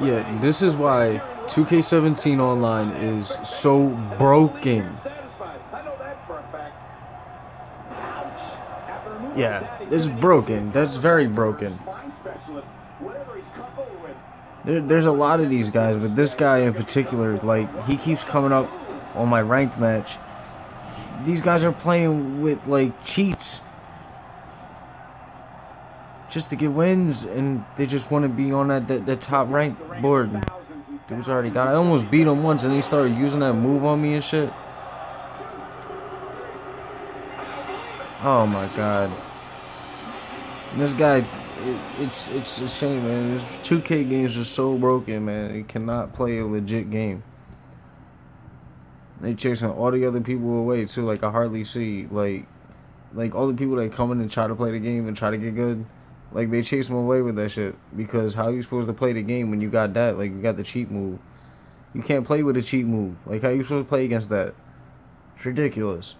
Yeah, this is why 2K17 Online is so broken. Yeah, it's broken. That's very broken. There, there's a lot of these guys, but this guy in particular, like, he keeps coming up on my ranked match. These guys are playing with, like, cheats just to get wins, and they just want to be on that, that, top rank board. Dude's already got. I almost beat him once, and he started using that move on me and shit. Oh my god. This guy, it, it's it's a shame, man. This 2K games are so broken, man. He cannot play a legit game. They chasing all the other people away too. Like I hardly see like, like all the people that come in and try to play the game and try to get good. Like they chase them away with that shit because how you supposed to play the game when you got that? Like you got the cheat move. You can't play with a cheat move. Like how you supposed to play against that? It's ridiculous.